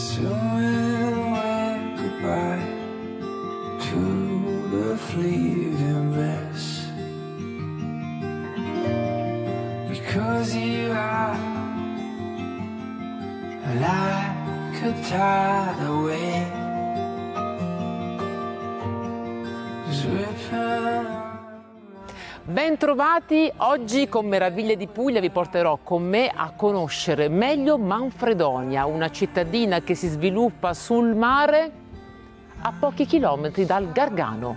myself Bentrovati, oggi con Meraviglie di Puglia vi porterò con me a conoscere meglio Manfredonia, una cittadina che si sviluppa sul mare a pochi chilometri dal Gargano.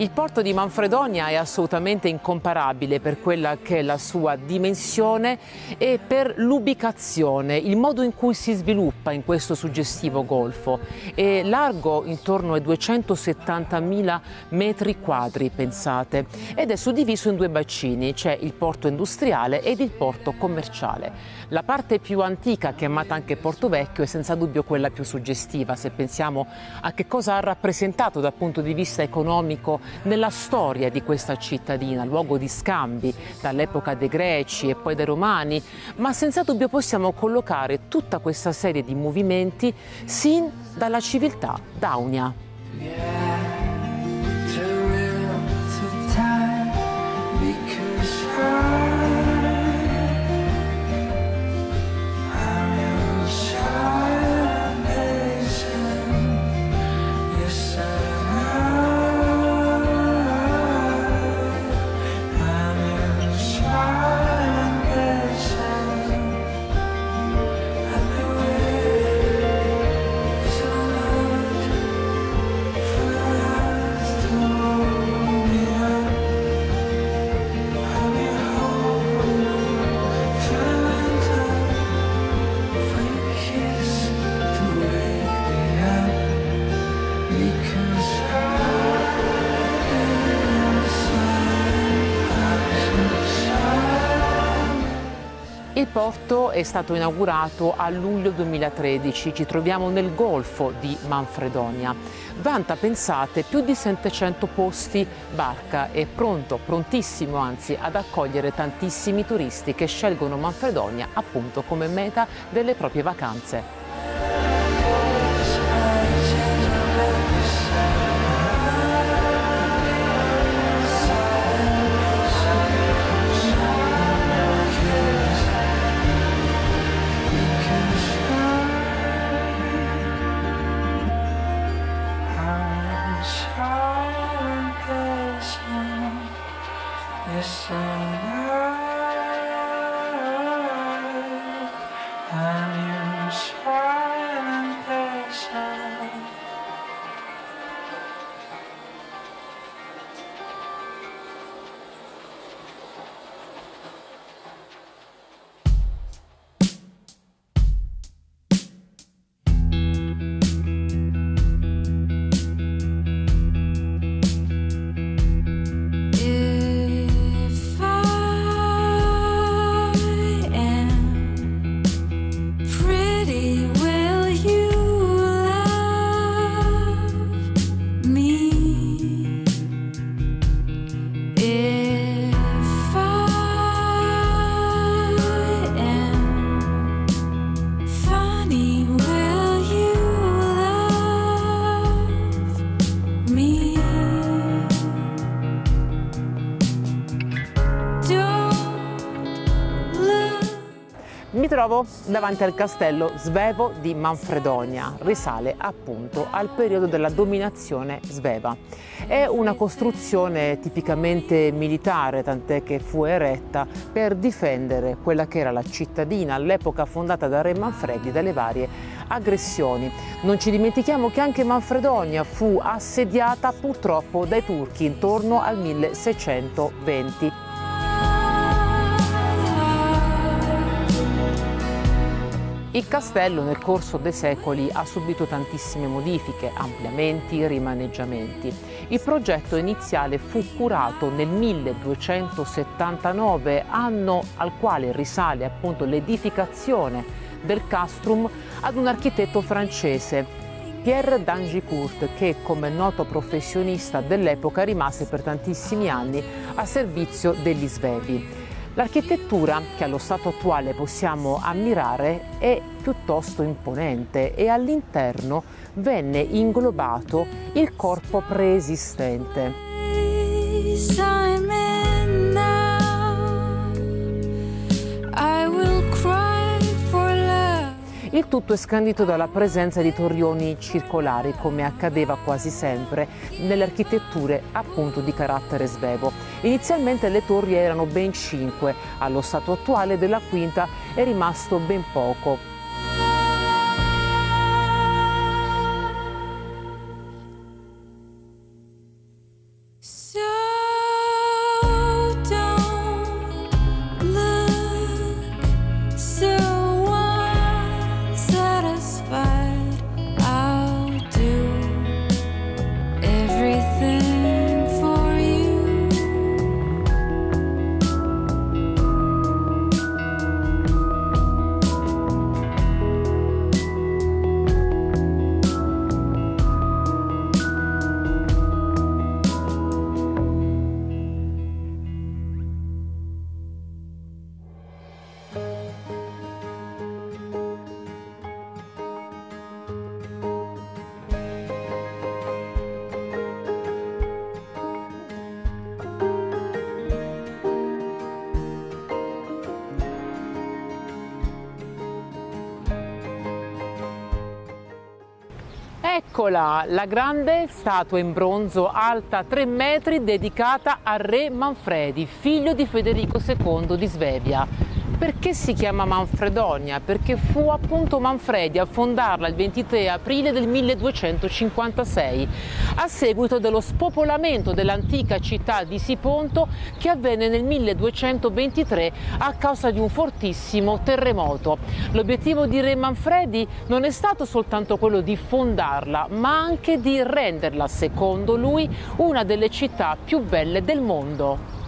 Il porto di Manfredonia è assolutamente incomparabile per quella che è la sua dimensione e per l'ubicazione, il modo in cui si sviluppa in questo suggestivo golfo. È largo intorno ai 270.000 metri quadri, pensate, ed è suddiviso in due bacini, c'è il porto industriale ed il porto commerciale. La parte più antica, chiamata anche Porto Vecchio, è senza dubbio quella più suggestiva, se pensiamo a che cosa ha rappresentato dal punto di vista economico nella storia di questa cittadina, luogo di scambi dall'epoca dei Greci e poi dei Romani, ma senza dubbio possiamo collocare tutta questa serie di movimenti sin dalla civiltà daunia. Il porto è stato inaugurato a luglio 2013, ci troviamo nel golfo di Manfredonia. Vanta, pensate, più di 700 posti barca, è pronto, prontissimo anzi, ad accogliere tantissimi turisti che scelgono Manfredonia appunto come meta delle proprie vacanze. Trovo davanti al castello Svevo di Manfredonia, risale appunto al periodo della dominazione sveva. È una costruzione tipicamente militare, tant'è che fu eretta per difendere quella che era la cittadina all'epoca fondata da Re Manfredi dalle varie aggressioni. Non ci dimentichiamo che anche Manfredonia fu assediata purtroppo dai turchi intorno al 1620. Il castello nel corso dei secoli ha subito tantissime modifiche, ampliamenti, rimaneggiamenti. Il progetto iniziale fu curato nel 1279, anno al quale risale appunto l'edificazione del castrum ad un architetto francese, Pierre d'Angicourt, che come noto professionista dell'epoca rimase per tantissimi anni a servizio degli svevi. L'architettura che allo stato attuale possiamo ammirare è piuttosto imponente e all'interno venne inglobato il corpo preesistente. Il tutto è scandito dalla presenza di torrioni circolari, come accadeva quasi sempre nelle architetture appunto di carattere svevo. Inizialmente le torri erano ben cinque, allo stato attuale della quinta è rimasto ben poco. Eccola, la grande statua in bronzo alta 3 metri dedicata a Re Manfredi, figlio di Federico II di Svevia. Perché si chiama Manfredonia? Perché fu appunto Manfredi a fondarla il 23 aprile del 1256, a seguito dello spopolamento dell'antica città di Siponto che avvenne nel 1223 a causa di un fortissimo terremoto. L'obiettivo di Re Manfredi non è stato soltanto quello di fondarla, ma anche di renderla, secondo lui, una delle città più belle del mondo.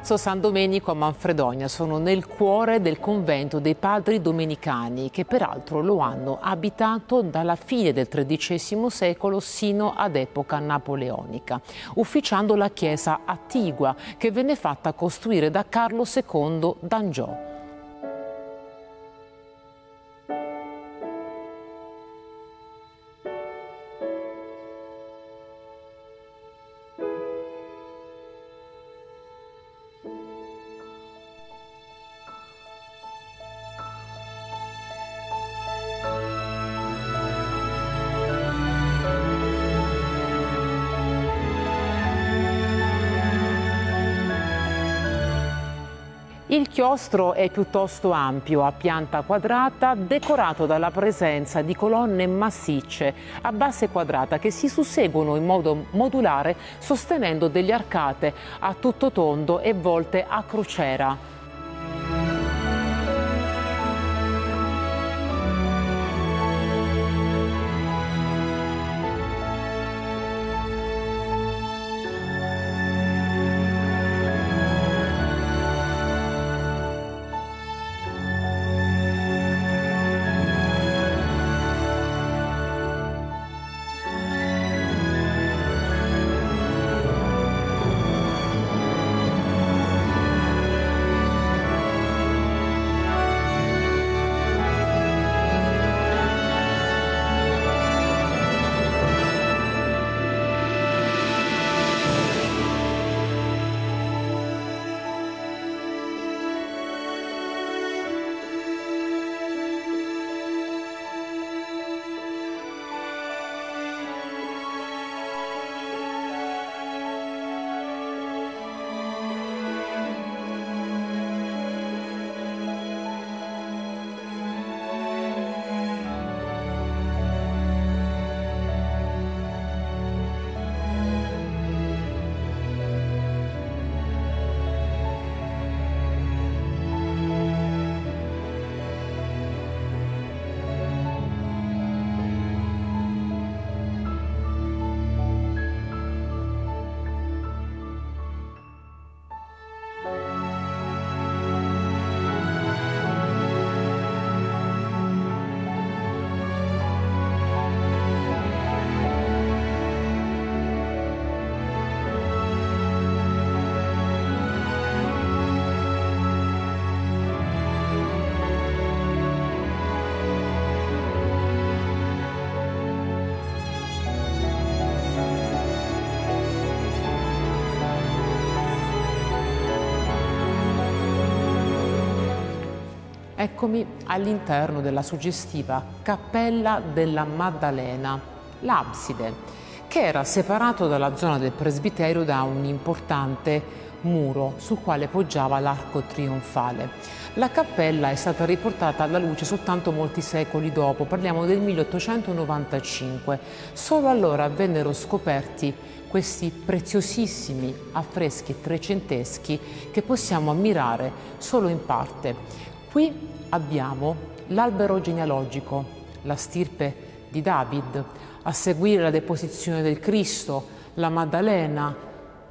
Palazzo San Domenico a Manfredonia sono nel cuore del convento dei padri domenicani che peraltro lo hanno abitato dalla fine del XIII secolo sino ad epoca napoleonica, ufficiando la chiesa attigua che venne fatta costruire da Carlo II d'Angiò. Chiostro è piuttosto ampio, a pianta quadrata, decorato dalla presenza di colonne massicce a base quadrata che si susseguono in modo modulare sostenendo delle arcate a tutto tondo e volte a crociera. Eccomi all'interno della suggestiva Cappella della Maddalena, l'abside, che era separato dalla zona del presbiterio da un importante muro sul quale poggiava l'arco trionfale. La cappella è stata riportata alla luce soltanto molti secoli dopo, parliamo del 1895. Solo allora vennero scoperti questi preziosissimi affreschi trecenteschi che possiamo ammirare solo in parte. Qui abbiamo l'albero genealogico, la stirpe di David, a seguire la deposizione del Cristo, la Maddalena,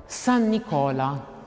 San Nicola,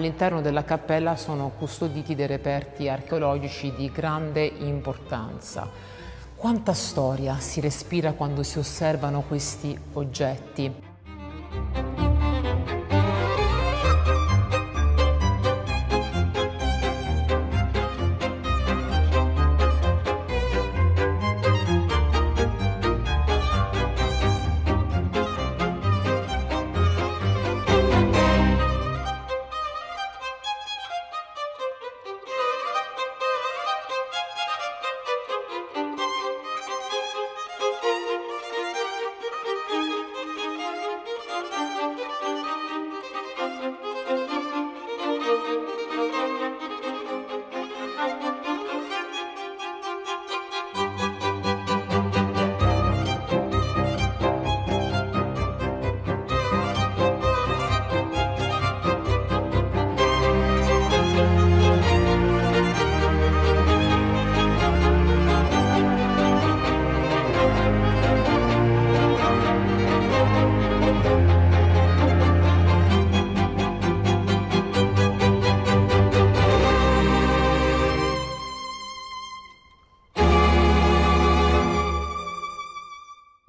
All'interno della cappella sono custoditi dei reperti archeologici di grande importanza. Quanta storia si respira quando si osservano questi oggetti.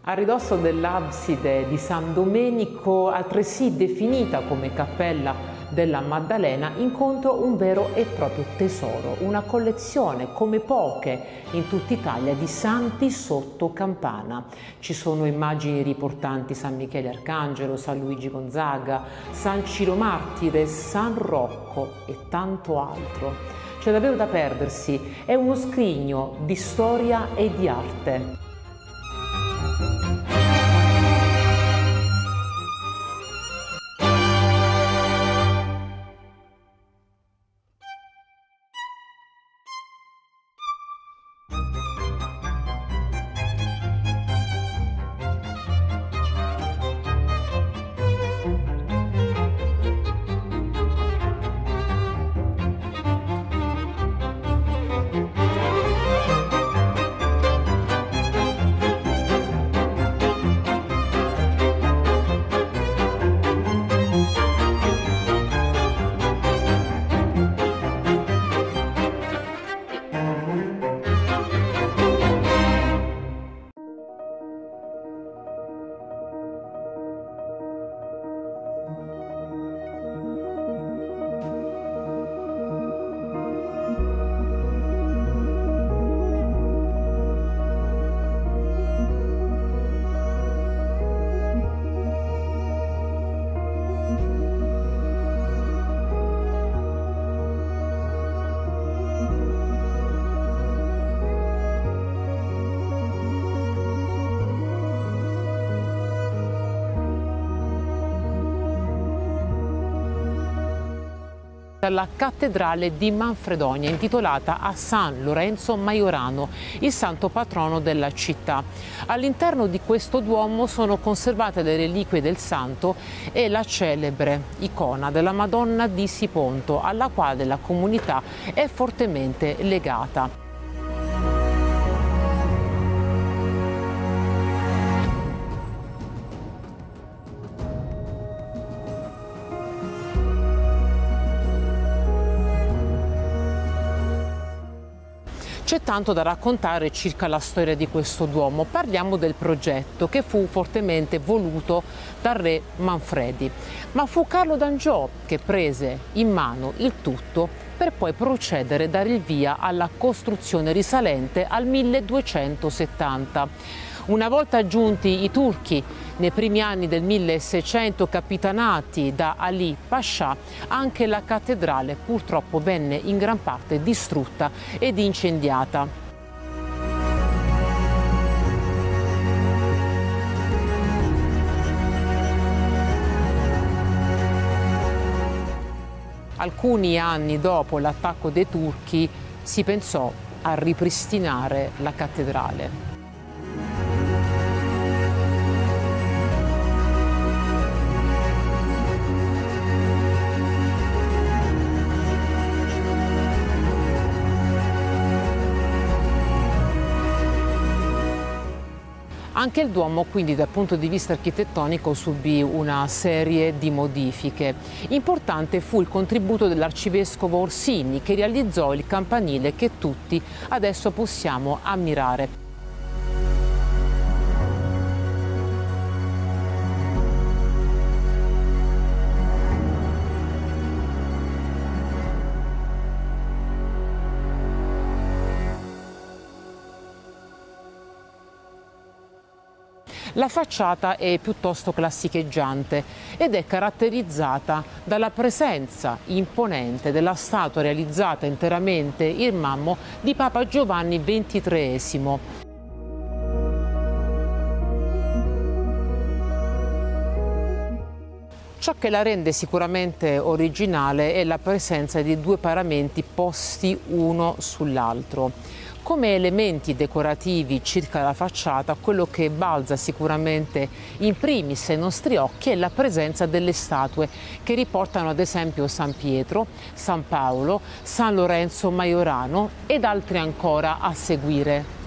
A ridosso dell'abside di San Domenico, altresì definita come cappella della Maddalena, incontro un vero e proprio tesoro, una collezione come poche in tutta Italia di santi sotto campana. Ci sono immagini riportanti San Michele Arcangelo, San Luigi Gonzaga, San Ciro Martire, San Rocco e tanto altro. C'è davvero da perdersi, è uno scrigno di storia e di arte. La cattedrale di Manfredonia intitolata a San Lorenzo Maiorano, il santo patrono della città. All'interno di questo duomo sono conservate le reliquie del santo e la celebre icona della Madonna di Siponto, alla quale la comunità è fortemente legata. Tanto da raccontare circa la storia di questo Duomo. Parliamo del progetto che fu fortemente voluto dal re Manfredi, ma fu Carlo d'Angiò che prese in mano il tutto per poi procedere e dare il via alla costruzione risalente al 1270. Una volta giunti i turchi nei primi anni del 1600 capitanati da Ali Pascià, anche la cattedrale purtroppo venne in gran parte distrutta ed incendiata. Alcuni anni dopo l'attacco dei turchi si pensò a ripristinare la cattedrale. Anche il Duomo quindi dal punto di vista architettonico subì una serie di modifiche. Importante fu il contributo dell'arcivescovo Orsini che realizzò il campanile che tutti adesso possiamo ammirare. La facciata è piuttosto classicheggiante ed è caratterizzata dalla presenza imponente della statua realizzata interamente in mammo di Papa Giovanni XXIII. Ciò che la rende sicuramente originale è la presenza di due paramenti posti uno sull'altro. Come elementi decorativi circa la facciata, quello che balza sicuramente in primis ai nostri occhi è la presenza delle statue che riportano ad esempio San Pietro, San Paolo, San Lorenzo Maiorano ed altri ancora a seguire.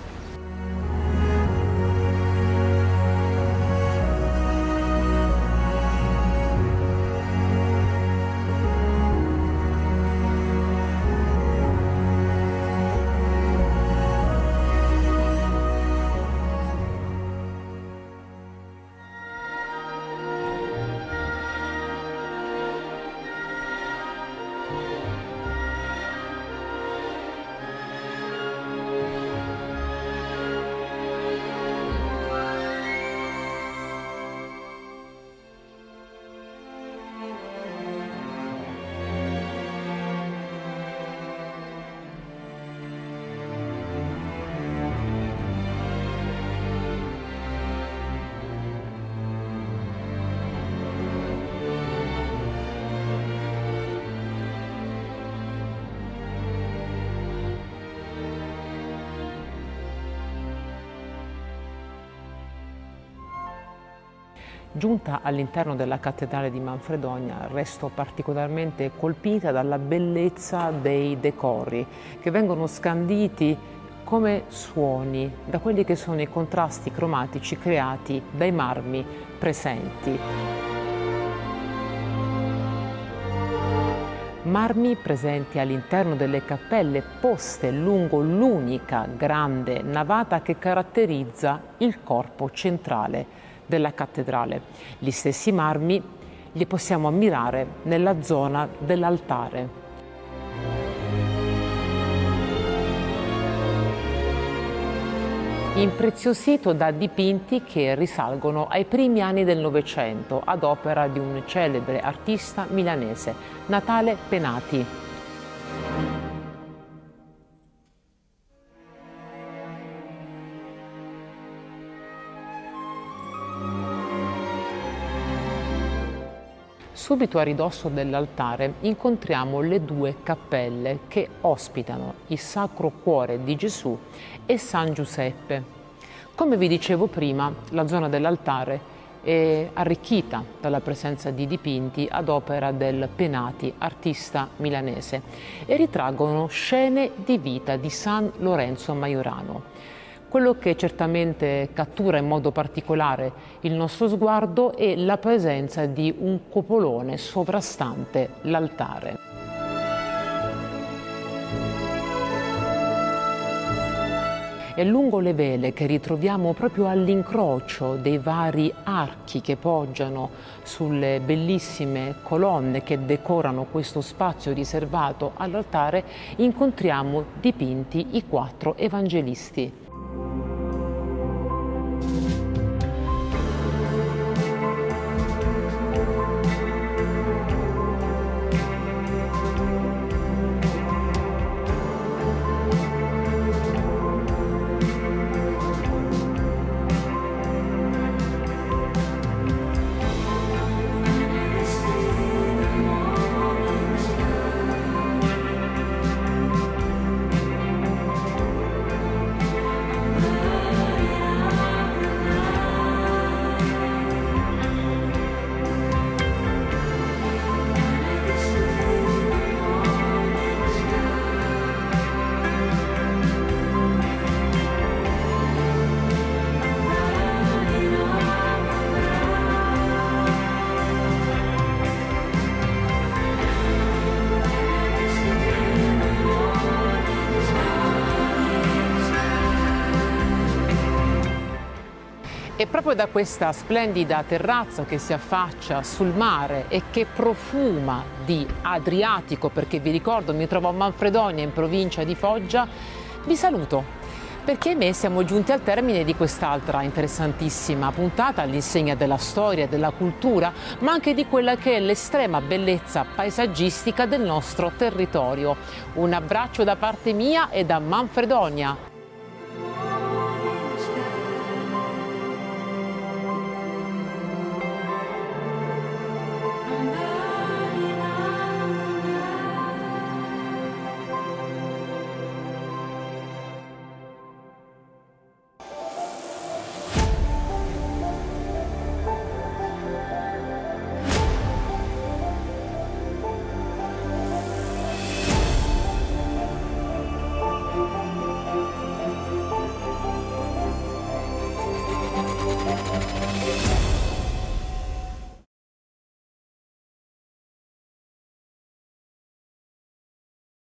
Giunta all'interno della cattedrale di Manfredonia resto particolarmente colpita dalla bellezza dei decori che vengono scanditi come suoni da quelli che sono i contrasti cromatici creati dai marmi presenti. Marmi presenti all'interno delle cappelle poste lungo l'unica grande navata che caratterizza il corpo centrale della cattedrale. Gli stessi marmi li possiamo ammirare nella zona dell'altare. impreziosito da dipinti che risalgono ai primi anni del Novecento ad opera di un celebre artista milanese, Natale Penati. Subito a ridosso dell'altare incontriamo le due cappelle che ospitano il Sacro Cuore di Gesù e San Giuseppe. Come vi dicevo prima, la zona dell'altare è arricchita dalla presenza di dipinti ad opera del Penati, artista milanese, e ritraggono scene di vita di San Lorenzo Maiorano. Quello che certamente cattura in modo particolare il nostro sguardo è la presenza di un copolone sovrastante l'altare. È lungo le vele che ritroviamo proprio all'incrocio dei vari archi che poggiano sulle bellissime colonne che decorano questo spazio riservato all'altare, incontriamo dipinti i quattro evangelisti. Proprio da questa splendida terrazza che si affaccia sul mare e che profuma di Adriatico, perché vi ricordo mi trovo a Manfredonia in provincia di Foggia, vi saluto perché me siamo giunti al termine di quest'altra interessantissima puntata all'insegna della storia, della cultura, ma anche di quella che è l'estrema bellezza paesaggistica del nostro territorio. Un abbraccio da parte mia e da Manfredonia.